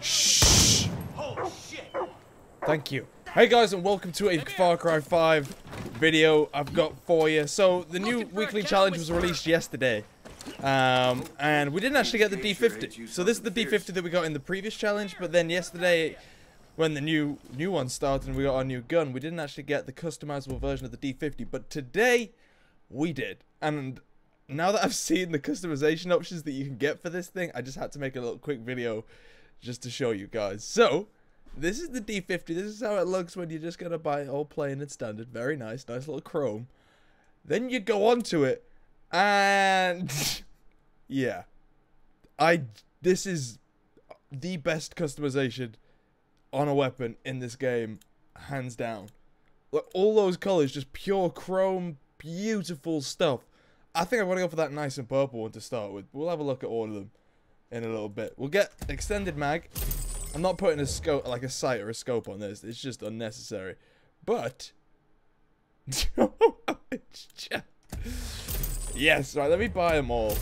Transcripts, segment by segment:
Shh. Thank you. Hey guys, and welcome to a Far Cry 5 video I've got for you. So, the new weekly challenge was released yesterday. Um, and we didn't actually get the D50. So this is the D50 that we got in the previous challenge, but then yesterday, when the new new one started and we got our new gun, we didn't actually get the customizable version of the D50. But today, we did. And now that I've seen the customization options that you can get for this thing, I just had to make a little quick video just to show you guys. So, this is the D50. This is how it looks when you're just going to buy it all plain and standard. Very nice. Nice little chrome. Then you go onto it, and... yeah. I... This is the best customization on a weapon in this game, hands down. Like, all those colors, just pure chrome, beautiful stuff. I think I'm going to go for that nice and purple one to start with. We'll have a look at all of them in a little bit. We'll get extended mag. I'm not putting a scope, like a sight or a scope on this. It's just unnecessary. But... yes, right, let me buy them all.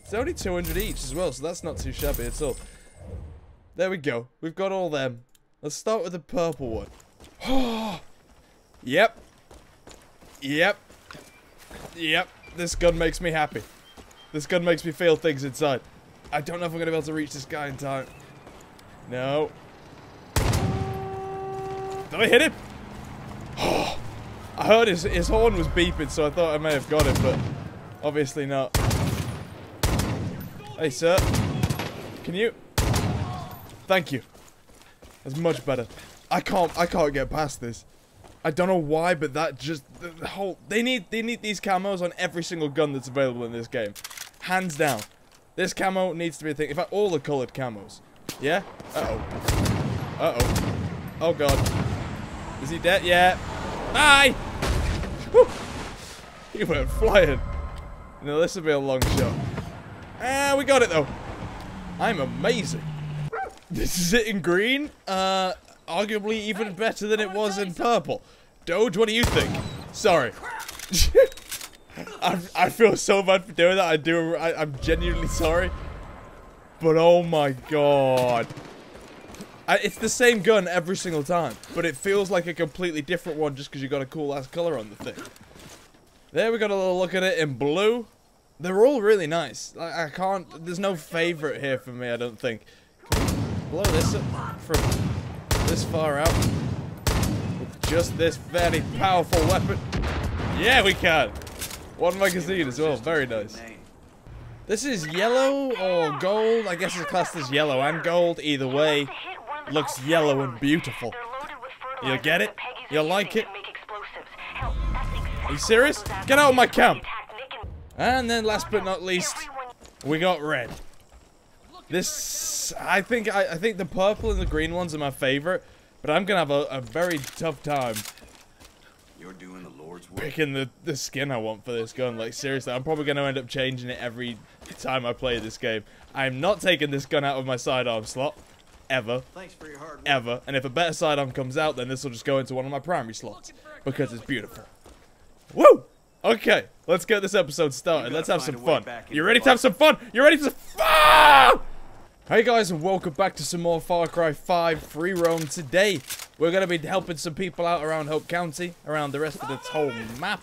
It's only 200 each as well, so that's not too shabby at all. There we go. We've got all them. Let's start with the purple one. yep. Yep. Yep. This gun makes me happy. This gun makes me feel things inside. I don't know if I'm going to be able to reach this guy in time. No. Did I hit him? I heard his, his horn was beeping, so I thought I may have got him, but obviously not. Hey, sir. Can you... Thank you. That's much better. I can't, I can't get past this. I don't know why, but that just the, whole they need they need these camos on every single gun that's available in this game, hands down. This camo needs to be a thing. In fact, all the colored camos. Yeah. Uh oh. Uh oh. Oh god. Is he dead? Yeah. Bye. He went flying. No, this will be a long shot. Ah, we got it though. I'm amazing. This is it in green. Uh, arguably even better than it was in purple. Doge, what do you think? Sorry. I, feel so bad for doing that. I do. I, I'm genuinely sorry. But oh my god. I, it's the same gun every single time, but it feels like a completely different one just because you got a cool ass color on the thing. There we got a little look at it in blue. They're all really nice. I, I can't. There's no favorite here for me. I don't think. Blow this up from this far out with just this very powerful weapon. Yeah, we can. One magazine as well. Very nice. This is yellow or gold. I guess it's classed as yellow and gold. Either way, looks yellow and beautiful. You get it? You like it? Are you serious? Get out of my camp. And then last but not least, we got red. This, I think, I, I think the purple and the green ones are my favorite, but I'm gonna have a, a very tough time You're doing. picking the, the skin I want for this gun. Like, seriously, I'm probably going to end up changing it every time I play this game. I'm not taking this gun out of my sidearm slot. Ever. Thanks for your hard work. Ever. And if a better sidearm comes out, then this will just go into one of my primary slots. Because it's beautiful. Woo! Okay, let's get this episode started. Let's have some find a way fun. You ready to have some fun? You ready to fun? Ah! Hey guys, and welcome back to some more Far Cry 5 free roam. Today, we're going to be helping some people out around Hope County, around the rest of this whole map.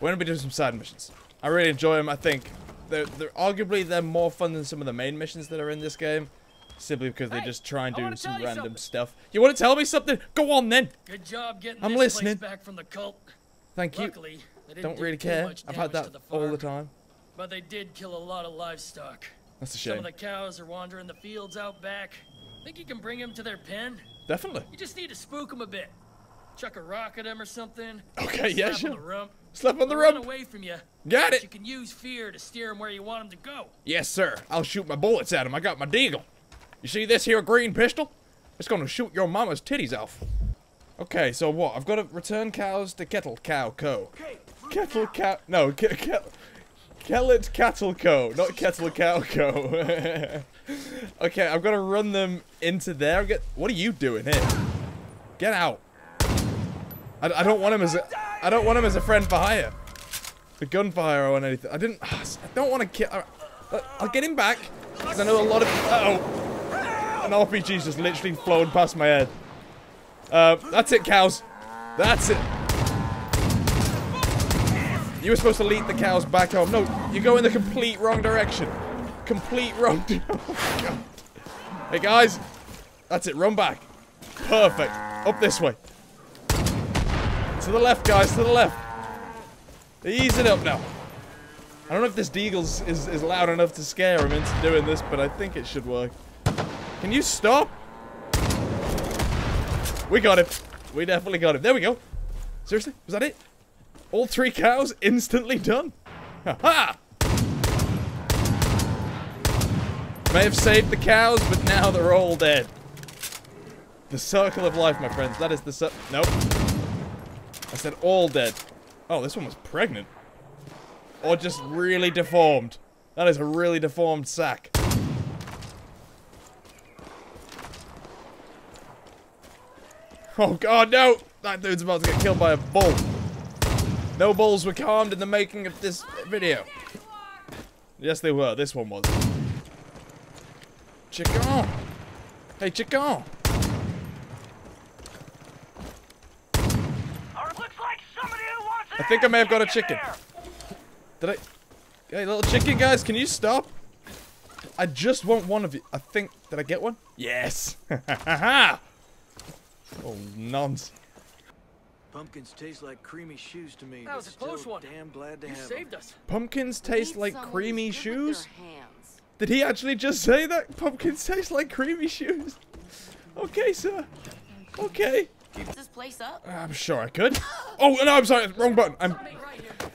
We're going to be doing some side missions. I really enjoy them. I think they're, they're arguably they're more fun than some of the main missions that are in this game. Simply because they Hey, just try and do some random something. stuff. You want to tell me something? Go on then. Good job getting I'm this listening. place back from the cult. Thank you. Luckily, they Don't do really care. I've had that the all the time. But they did kill a lot of livestock. That's a shame. Some of the cows are wandering the fields out back. Think you can bring them to their pen? Definitely. You just need to spook them a bit. Chuck a rock at them or something. Okay, yeah, slap sure. On the rump. Slap on the They'll run rump. away from you. Got it. You can use fear to steer them where you want them to go. Yes, sir. I'll shoot my bullets at him. I got my deagle. You see this here green pistol? It's gonna shoot your mama's titties off. Okay, so what? I've got to return cows to Kettle Cow Co. Kettle Cow... No, ke ke Kellet Cattle Co. Not Kettle Cow Co. okay, I've got to run them into there. Get. What are you doing here? Get out. I, I don't want him as a... I don't want him as a friend for hire. The gunfire or anything. I didn't... I don't want to kill... I'll get him back. Because I know a lot of... Uh oh An RPG's just literally flown past my head. Uh, that's it, cows. That's it. You were supposed to lead the cows back home. No, you go in the complete wrong direction. Complete wrong... Oh, God. Hey, guys. That's it. Run back. Perfect. Up this way. To the left, guys. To the left. Ease it up now. I don't know if this deagle is, is loud enough to scare him into doing this, but I think it should work. Can you stop? We got him. We definitely got him. There we go. Seriously? Was that it? All three cows instantly done? Ha ha! May have saved the cows, but now they're all dead. The circle of life, my friends. That is the cir- Nope. I said all dead. Oh, this one was pregnant. Or just really deformed. That is a really deformed sack. Oh god, no! That dude's about to get killed by a bull. No balls were calmed in the making of this video. Yes, they were. This one was. Chicken! Hey, chicken! Or looks like somebody who wants I think I may have got a chicken. Did I? Hey, little chicken guys, can you stop? I just want one of you. I think. Did I get one? Yes! oh, nonce. Pumpkins taste like creamy shoes to me. That was but a close one. Damn glad to You have saved 'em. us. Pumpkins taste like creamy who's good with shoes? Did he actually just say that? Pumpkins taste like creamy shoes? Okay, sir. Okay. Is this place up? I'm sure I could. Oh, no, I'm sorry. Wrong button. I'm.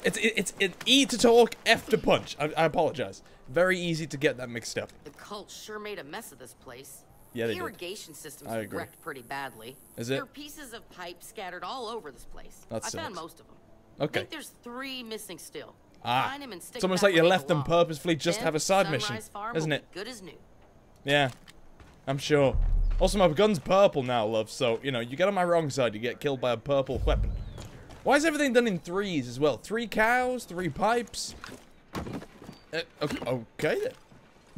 It's it's it's E to talk, F to punch. I, I apologize. Very easy to get that mixed up. The cult sure made a mess of this place. Yeah, they the did. irrigation systems I agree. wrecked pretty badly. Is it? There are pieces of pipe scattered all over this place. That I found most of them. Okay. I think there's three missing still. Ah. Find 'em and stick It's almost like you left them purposefully just to have a side Sunrise mission, Farm isn't it? Good as new. Yeah. I'm sure. Also, my gun's purple now, love, so, you know, you get on my wrong side, you get killed by a purple weapon. Why is everything done in threes as well? Three cows, three pipes. Uh, okay, okay then.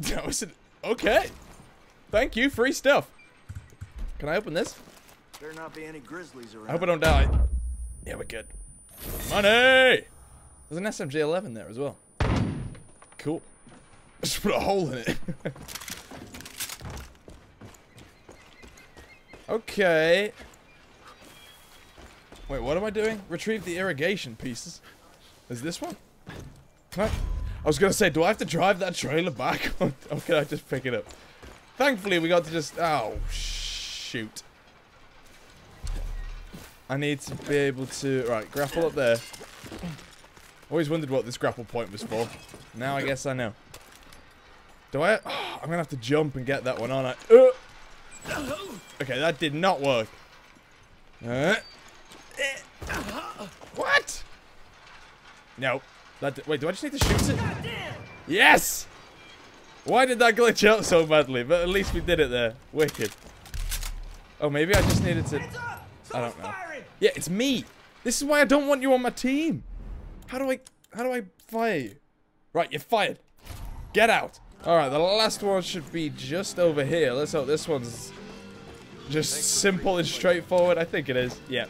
That was an, okay. Thank you, free stuff. Can I open this? Better not be any grizzlies around. I hope I don't die. Yeah, we're good. Money! There's an SMG-11 there as well. Cool. Just put a hole in it. okay. Wait, what am I doing? Retrieve the irrigation pieces. Is this one? I? I was gonna say, do I have to drive that trailer back? or can I just pick it up? Thankfully, we got to just... Oh, shoot. I need to be able to... Right, grapple up there. Always wondered what this grapple point was for. Now I guess I know. Do I... I'm going to have to jump and get that one, aren't I? Uh. Okay, that did not work. Uh. What? No. That Wait, do I just need to shoot it? Yes! Why did that glitch out so badly? But at least we did it there. Wicked. Oh, maybe I just needed to... I don't know. Yeah, it's me. This is why I don't want you on my team. How do I... How do I fire you? Right, you're fired. Get out. Alright, the last one should be just over here. Let's hope this one's just simple and straightforward. I think it is. Yeah.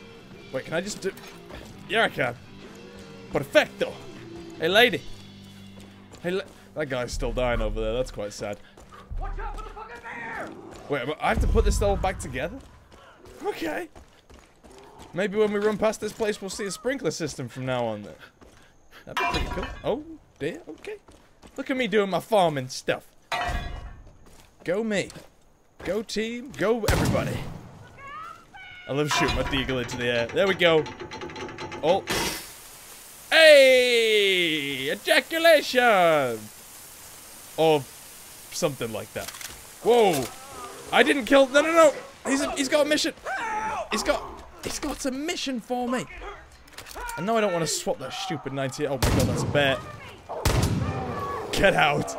Wait, can I just do... Yeah, I can. Perfecto. Hey, lady. Hey, la that guy's still dying over there. That's quite sad. Watch out for the fucking bear! Wait, but I have to put this all back together? Okay. Maybe when we run past this place, we'll see a sprinkler system from now on. Then. That'd be pretty cool. Oh, dear. Okay. Look at me doing my farming stuff. Go me. Go team. Go everybody. I love shooting my deagle into the air. There we go. Oh. Hey! Ejaculation! Or something like that. Whoa! I didn't kill. No, no, no! He's a, he's got a mission. He's got he's got a mission for me. And no, I don't want to swap that stupid 90. Oh my god, that's a bear. Get out.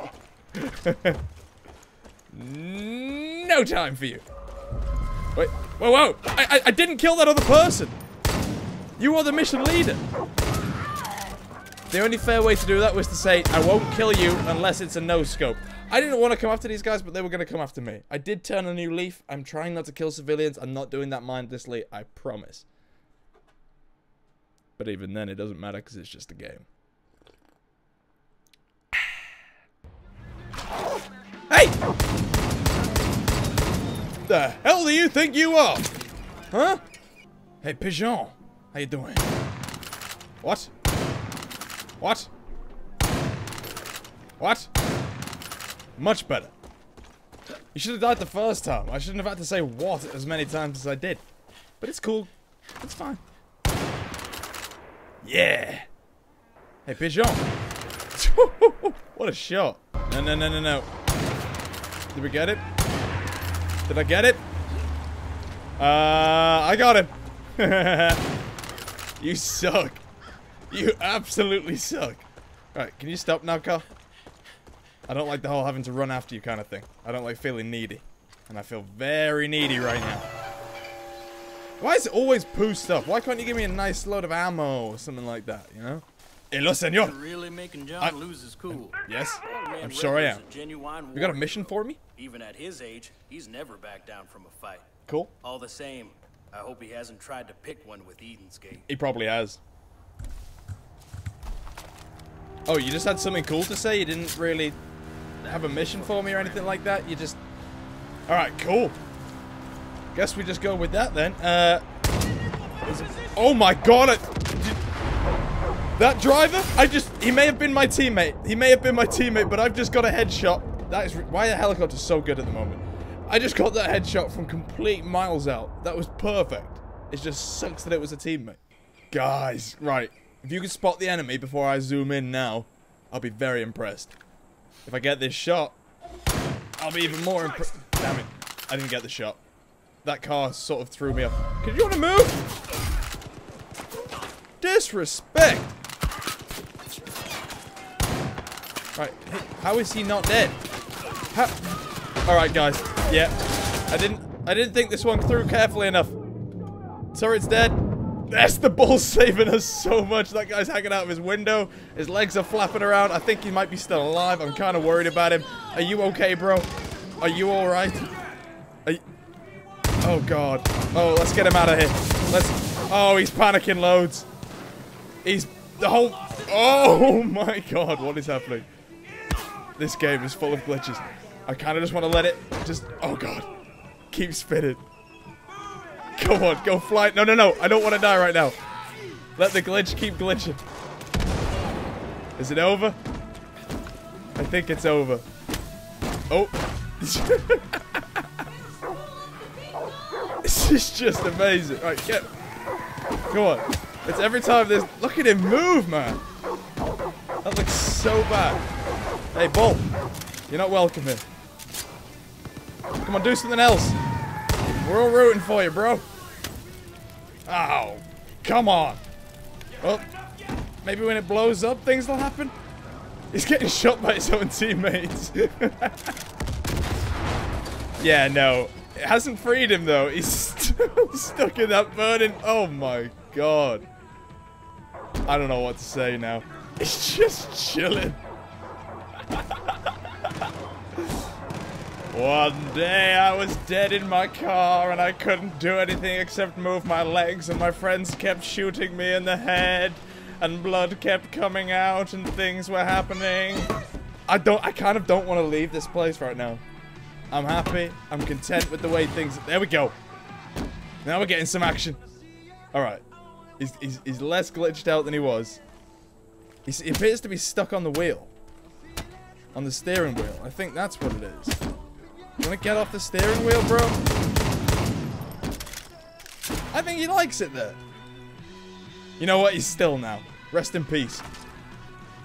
no time for you. Wait, whoa, whoa! I, I, I didn't kill that other person. You are the mission leader. The only fair way to do that was to say, I won't kill you unless it's a no-scope. I didn't want to come after these guys, but they were going to come after me. I did turn a new leaf. I'm trying not to kill civilians. I'm not doing that mindlessly. I promise. But even then, it doesn't matter because it's just a game. Hey! The hell do you think you are? Huh? Hey, Pigeon. How you doing? What? What? What? Much better. You should have died the first time. I shouldn't have had to say what as many times as I did. But it's cool. It's fine. Yeah. Hey, Pigeon. what a shot. No, no, no, no, no. Did we get it? Did I get it? Uh, I got him. you suck. You absolutely suck. Alright, can you stop now, Carl? I don't like the whole having to run after you kind of thing. I don't like feeling needy. And I feel very needy right now. Why is it always poo stuff? Why can't you give me a nice load of ammo or something like that, you know? Hello, senor. You're really making John I- lose his cool. Yes? I'm sure I am. You got a mission for me? Even at his age, he's never backed down from a fight. Cool. All the same, I hope he hasn't tried to pick one with Eden's Gate. He probably has. Oh, you just had something cool to say? You didn't really have a mission for me or anything like that? You just... Alright, cool. Guess we just go with that then. Uh... Oh my god! I... That driver? I just... He may have been my teammate. He may have been my teammate, but I've just got a headshot. That is... Why are helicopters so good at the moment? I just got that headshot from complete miles out. That was perfect. It just sucks that it was a teammate. Guys, right. If you can spot the enemy before I zoom in now, I'll be very impressed. If I get this shot, I'll be even more impressed. Damn it. I didn't get the shot. That car sort of threw me off. Can you want to move? Disrespect. Right. How is he not dead? How? Alright, guys. Yeah. I didn't I didn't think this one through carefully enough. Turret's dead. That's the bull saving us so much. That guy's hanging out of his window. His legs are flapping around. I think he might be still alive. I'm kind of worried about him. Are you okay, bro? Are you alright? Are you... Oh, God. Oh, let's get him out of here. Let's... Oh, he's panicking loads. He's... The whole... Oh, my God. What is happening? This game is full of glitches. I kind of just want to let it just... Oh, God. Keep spinning. Come on, go fly. No, no, no. I don't want to die right now. Let the glitch keep glitching. Is it over? I think it's over. Oh. this is just amazing. Right, get. Come on. It's every time there's. Look at him move, man. That looks so bad. Hey, Bull. You're not welcome here. Come on, do something else. We're all rooting for you, bro. Oh, come on. Well, maybe when it blows up, things will happen. He's getting shot by his own teammates. yeah, no. It hasn't freed him, though. He's stuck in that burning... Oh, my God. I don't know what to say now. He's just chilling. One day I was dead in my car and I couldn't do anything except move my legs and my friends kept shooting me in the head and blood kept coming out and things were happening. I don't I kind of don't want to leave this place right now. I'm happy. I'm content with the way things There we go. Now we're getting some action. All right. He's, he's, he's less glitched out than he was. He's, he appears to be stuck on the wheel. On the steering wheel. I think that's what it is. You wanna get off the steering wheel, bro? I think he likes it there. You know what? He's still now. Rest in peace.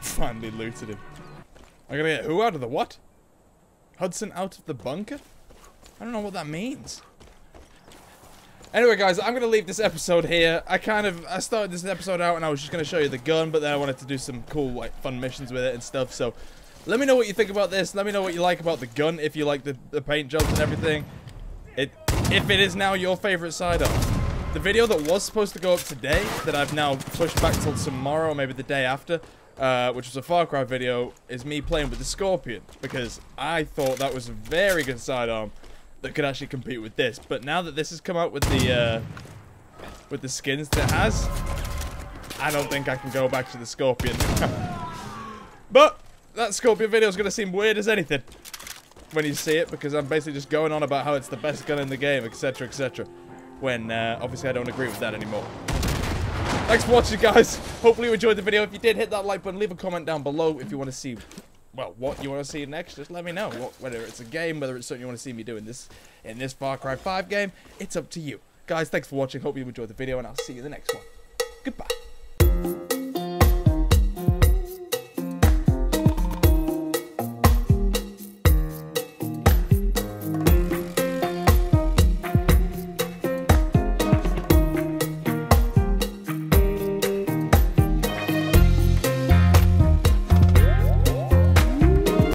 Finally looted him. I'm gonna get who out of the what? Hudson out of the bunker? I don't know what that means. Anyway, guys, I'm gonna leave this episode here. I kind of I started this episode out and I was just gonna show you the gun, but then I wanted to do some cool, like, fun missions with it and stuff. So, let me know what you think about this. Let me know what you like about the gun. If you like the, the paint jobs and everything. It if it is now your favorite sidearm. The video that was supposed to go up today, that I've now pushed back till tomorrow, maybe the day after, uh, which was a Far Cry video, is me playing with the Scorpion because I thought that was a very good sidearm that could actually compete with this. But now that this has come out with the uh, with the skins that has, I don't think I can go back to the Scorpion. but that Scorpion video is going to seem weird as anything when you see it because I'm basically just going on about how it's the best gun in the game, etc., etc. When uh, obviously I don't agree with that anymore. Thanks for watching, guys. Hopefully you enjoyed the video. If you did, hit that like button. Leave a comment down below if you want to see, well, what you want to see next. Just let me know. What, whether it's a game, whether it's something you want to see me doing this in this Far Cry 5 game, it's up to you. Guys, thanks for watching. Hope you enjoyed the video, and I'll see you in the next one. Goodbye.